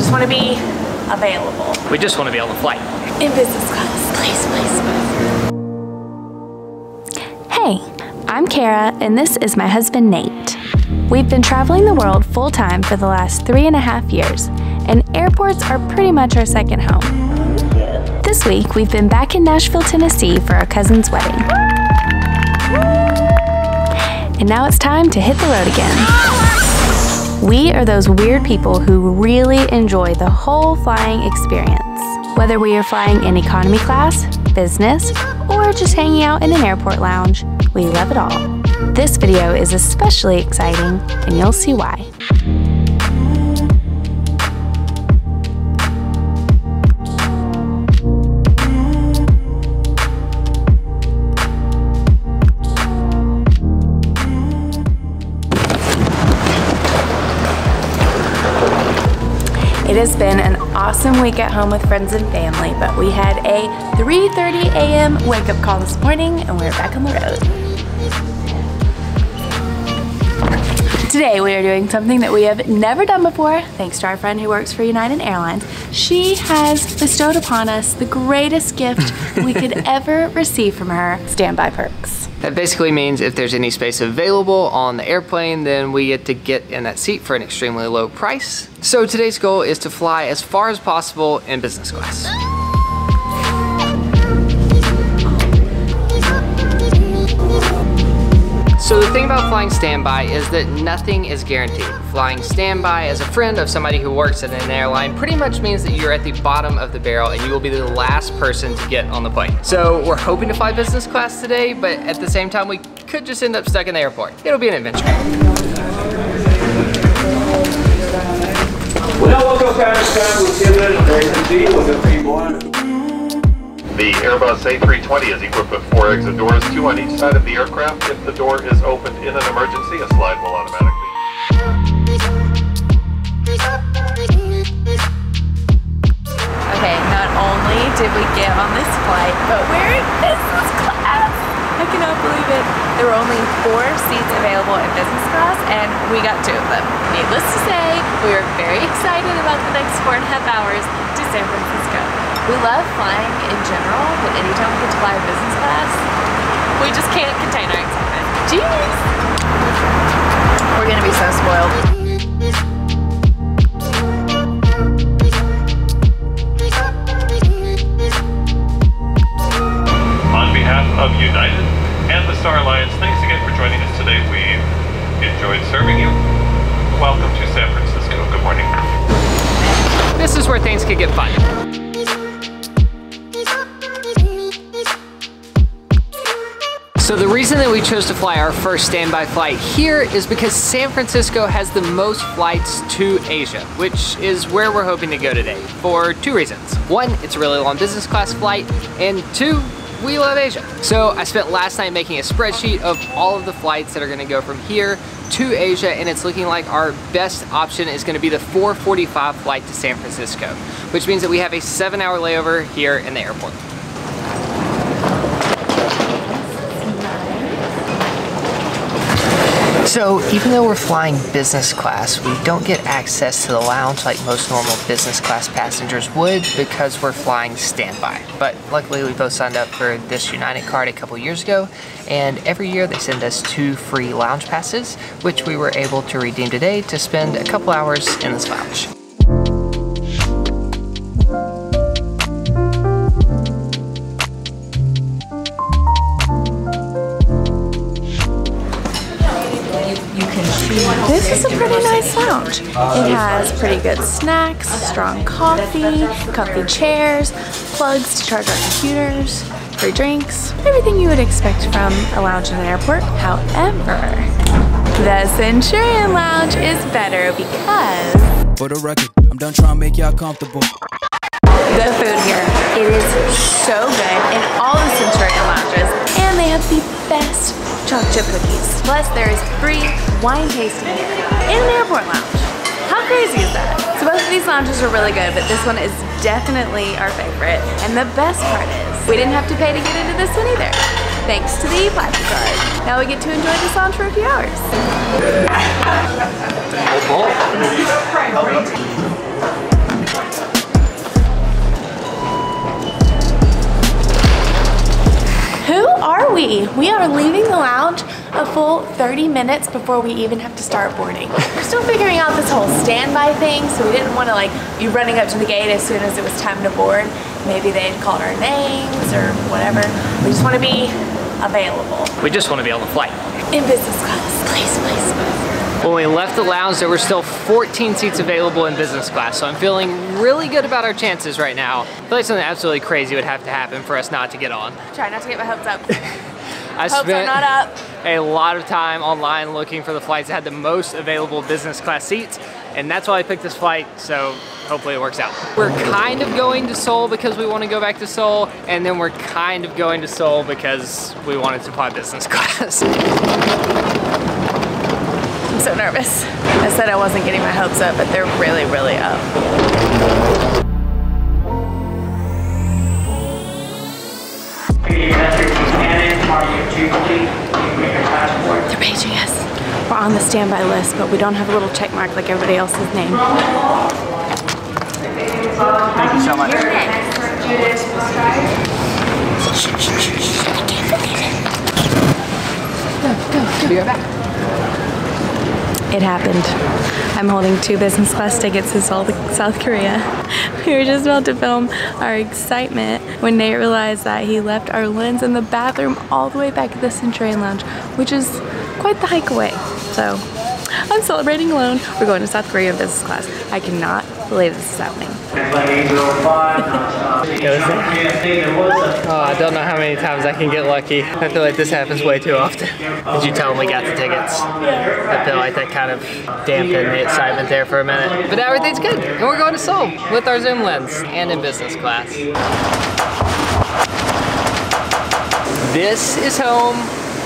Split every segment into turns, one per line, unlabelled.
just want to be available.
We just want to be on the flight.
In business class. Please, please, please. Hey, I'm Kara, and this is my husband Nate. We've been traveling the world full time for the last three and a half years, and airports are pretty much our second home. This week, we've been back in Nashville, Tennessee for our cousin's wedding. And now it's time to hit the road again. We are those weird people who really enjoy the whole flying experience. Whether we are flying in economy class, business, or just hanging out in an airport lounge, we love it all. This video is especially exciting, and you'll see why. It has been an awesome week at home with friends and family, but we had a 3.30 a.m. wake-up call this morning and we're back on the road. Today we are doing something that we have never done before, thanks to our friend who works for United Airlines. She has bestowed upon us the greatest gift we could ever receive from her, standby perks.
That basically means if there's any space available on the airplane, then we get to get in that seat for an extremely low price. So today's goal is to fly as far as possible in business class. So the thing about flying standby is that nothing is guaranteed. Flying standby as a friend of somebody who works at an airline pretty much means that you're at the bottom of the barrel and you will be the last person to get on the plane. So we're hoping to fly business class today, but at the same time, we could just end up stuck in the airport. It'll be an adventure.
The Airbus A320 is equipped with four exit doors, two on each side of the aircraft. If the door is opened in an emergency, a slide will automatically.
Okay, not only did we get on this flight, but we're in business class. I cannot believe it. There were only four seats available in business class, and we got two of them. Needless to say, we were very excited about the next four and a half hours to San Francisco. We love flying in general, but anytime we get to fly business class, we just can't contain our excitement. Jeez! We're gonna be so spoiled.
On behalf of United and the Star Alliance, thanks again for joining us today. We've enjoyed serving you. Welcome to San Francisco. Good morning.
This is where things could get fun. Reason that we chose to fly our first standby flight here is because San Francisco has the most flights to Asia, which is where we're hoping to go today for two reasons. One, it's a really long business class flight, and two, we love Asia. So I spent last night making a spreadsheet of all of the flights that are gonna go from here to Asia, and it's looking like our best option is gonna be the 445 flight to San Francisco, which means that we have a seven hour layover here in the airport. So even though we're flying business class, we don't get access to the lounge like most normal business class passengers would because we're flying standby. But luckily we both signed up for this United card a couple years ago and every year they send us two free lounge passes which we were able to redeem today to spend a couple hours in this lounge.
Pretty nice lounge. It has pretty good snacks, strong coffee, comfy chairs, plugs to charge our computers, free drinks, everything you would expect from a lounge in an airport. However, the Centurion Lounge is better because
For the record, I'm done trying to make y'all comfortable.
the food here, it is so good in all the Centurion lounges, they have the best chocolate chip cookies. Plus, there is free wine tasting in an airport lounge. How crazy is that? So both of these lounges are really good, but this one is definitely our favorite. And the best part is, we didn't have to pay to get into this one either. Thanks to the plastic card. Now we get to enjoy this lounge for a few hours. ready. We We are leaving the lounge a full 30 minutes before we even have to start boarding. We're still figuring out this whole standby thing, so we didn't want to like be running up to the gate as soon as it was time to board. Maybe they had called our names or whatever. We just want to be available.
We just want to be on the flight.
In business class, please, please, please.
When we left the lounge, there were still 14 seats available in business class, so I'm feeling really good about our chances right now. I feel like something absolutely crazy would have to happen for us not to get on.
Try not to get my hopes up.
I
Hopes are
spent
not up.
a lot of time online looking for the flights that had the most available business class seats, and that's why I picked this flight, so hopefully it works out. We're kind of going to Seoul because we want to go back to Seoul, and then we're kind of going to Seoul because we wanted to fly business class.
I'm so nervous. I said I wasn't getting my hopes up, but they're really, really up. They're paging us. We're on the standby list, but we don't have a little check mark like everybody else's name.
Thank you so much. Go, go, go. Be right back.
It happened. I'm holding two business class tickets to South Korea. We were just about to film our excitement when Nate realized that he left our lens in the bathroom all the way back at the Centurion Lounge, which is quite the hike away. So I'm celebrating alone. We're going to South Korea in business class. I cannot believe this is happening.
Oh, I don't know how many times I can get lucky. I feel like this happens way too often. Did you tell them we got the tickets? I feel like that kind of dampened the excitement there for a minute. But now everything's good. And we're going to Seoul with our zoom lens and in business class. This is home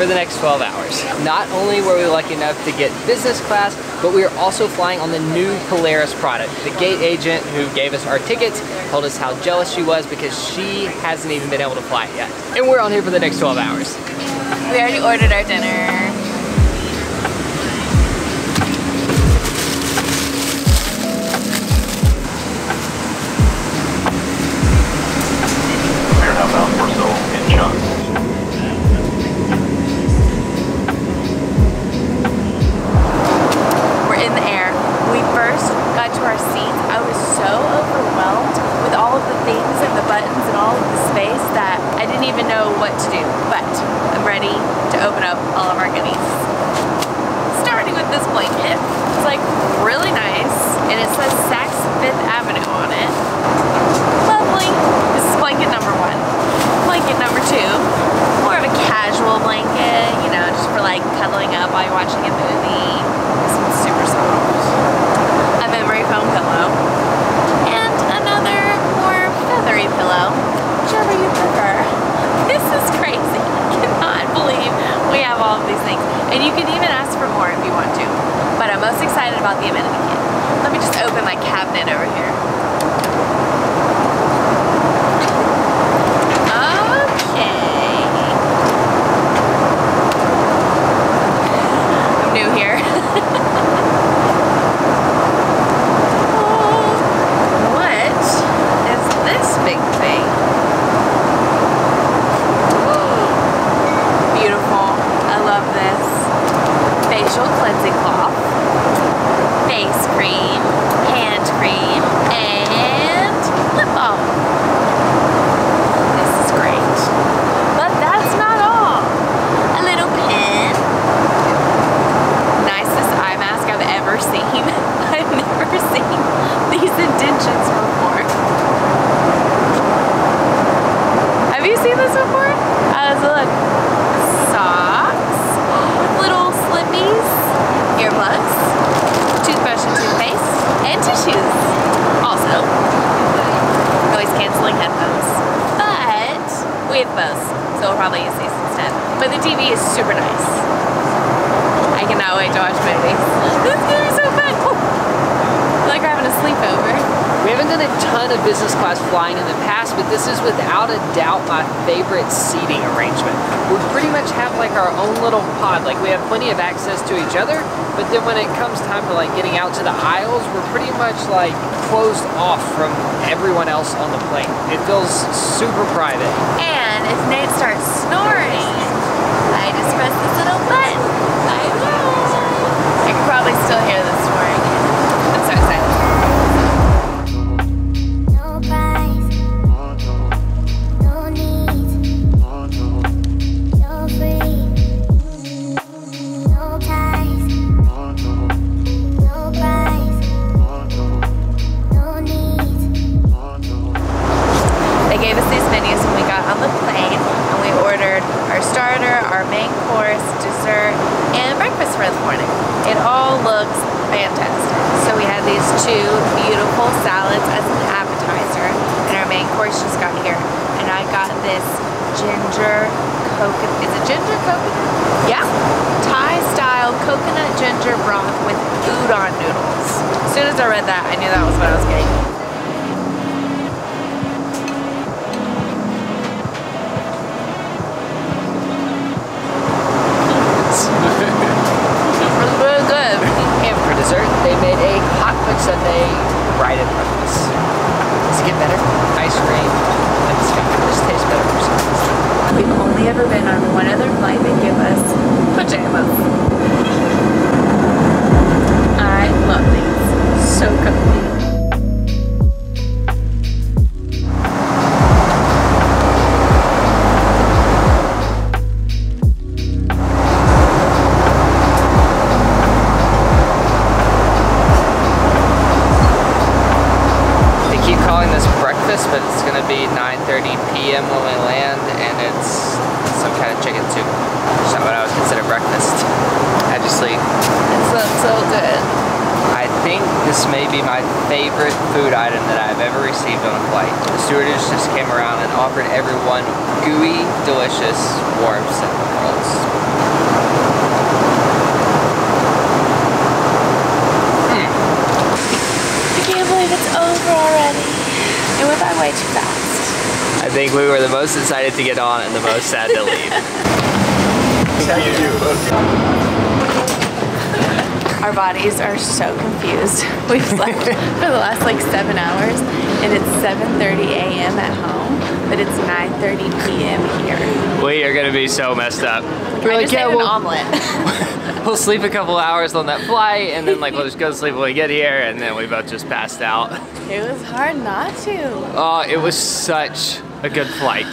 for the next 12 hours. Not only were we lucky enough to get business class, but we are also flying on the new Polaris product. The gate agent who gave us our tickets told us how jealous she was because she hasn't even been able to fly it yet. And we're on here for the next 12 hours.
We already ordered our dinner. To do. But I'm ready to open up all of our goodies. Starting with this blanket. It's like really nice and it says Saks Fifth Avenue on it. Lovely. This is blanket number one. Blanket number two, more of a casual blanket, you know, just for like cuddling up while you're watching a movie. This one's super soft. A memory foam pillow. And another more feathery pillow, whichever you prefer. This is crazy. I cannot believe we have all of these things. And you can even ask for more if you want to. But I'm most excited about the amenity kit. Let me just open my cabinet over here. Okay. I'm new here. Oh, what is this big thing? Beautiful. I love this. Facial cleansing cloth, face cream, hand cream, and lip balm. This is great. But that's not all. A little pin. Nicest eye mask I've ever seen. I've never seen these indentions before. Have you seen this before? How does look? Socks little slippies, earplugs, toothbrush and toothpaste, and tissues. Also, noise canceling headphones. But we have both, so we'll probably use these instead. But the TV is super nice. I cannot wait to watch movies. This is gonna be so fun. Oh, feel like we're having a sleepover.
We haven't done a ton of business class flying in the past, but this is without a doubt my favorite seating arrangement. We pretty much have like our own little pod, like we have plenty of access to each other, but then when it comes time for like getting out to the aisles, we're pretty much like closed off from everyone else on the plane. It feels super private.
And if Nate starts snoring, just got here. And I got this ginger coconut, is it ginger coconut? Yeah. Thai style coconut ginger broth with udon noodles. As soon as I read that, I knew that was what I was getting. One other flight they give us
gonna be 9:30 p.m. when we land, and it's some kind of chicken soup. It's not what I would consider breakfast. I just sleep.
It looks so good.
I think this may be my favorite food item that I've ever received on a flight. The stewardess just came around and offered everyone gooey, delicious, warm cinnamon rolls. Hmm.
I can't believe it's over already. It went by way too fast.
I think we were the most excited to get on and the most sad to leave.
Our bodies are so confused. We've slept for the last like seven hours and it's 7.30 a.m. at home, but it's 9.30 p.m. here.
we are gonna be so messed up. We're
I
like,
just
yeah,
ate an omelet.
we'll sleep a couple hours on that flight and then like we'll just go to sleep when we get here and then we both just passed out.
it was hard not to.
Oh, it was such a good flight.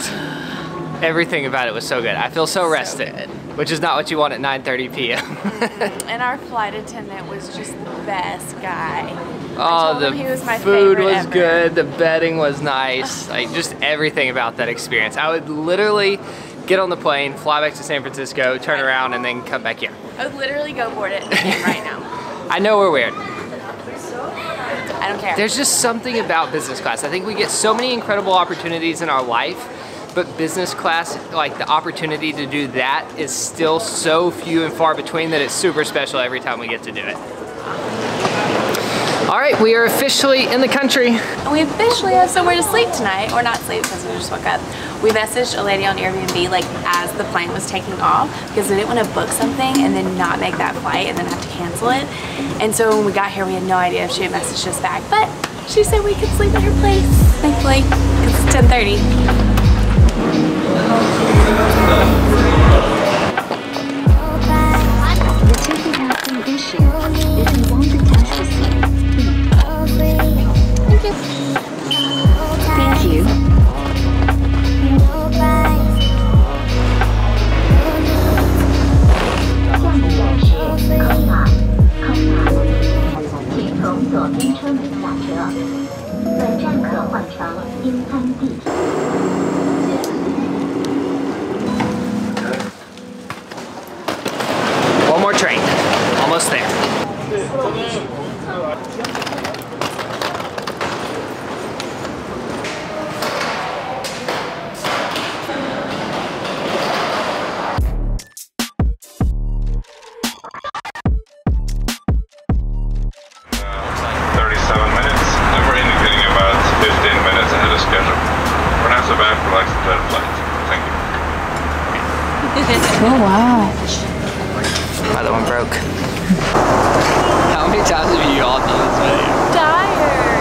Everything about it was so good. I feel so rested,
good.
which is not what you want at 9:30 p.m. Mm-hmm.
And our flight attendant was just the best guy.
oh, the
he was my
food was
ever.
good. The bedding was nice. like just everything about that experience. I would literally get on the plane, fly back to San Francisco, turn around, and then come back here.
I would literally go board it right now.
I know we're weird.
I don't care.
There's just something about business class. I think we get so many incredible opportunities in our life, but business class, like the opportunity to do that is still so few and far between that it's super special every time we get to do it. All right, we are officially in the country.
And we officially have somewhere to sleep tonight, or not sleep because we just woke up. We messaged a lady on Airbnb like as the plane was taking off because we didn't want to book something and then not make that flight and then have to cancel it. And so when we got here, we had no idea if she had messaged us back, but she said we could sleep at her place, thankfully. It's 10.30.
No price,
The ticket has. If you want to touch the 左边车门下车。本站可换乘京滩地铁。
One more train, almost there.
15 minutes ahead of schedule. We're not so bad for like a jet flight. Thank you.
Oh My other one broke. How many times have you all done this video?
tired.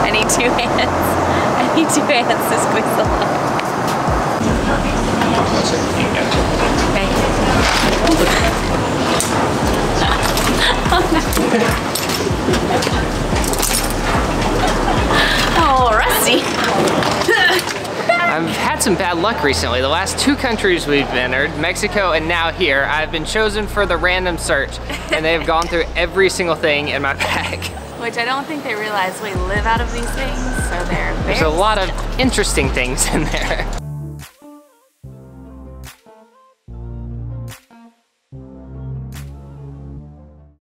I need two hands. I need two hands to squeeze the line. Okay. Oh,
some bad luck recently. The last two countries we've entered, Mexico and now here, I've been chosen for the random search and they've gone through every single thing in my bag.
Which I don't think they realize we live out of these things, so they're very
There's a lot of interesting things in there.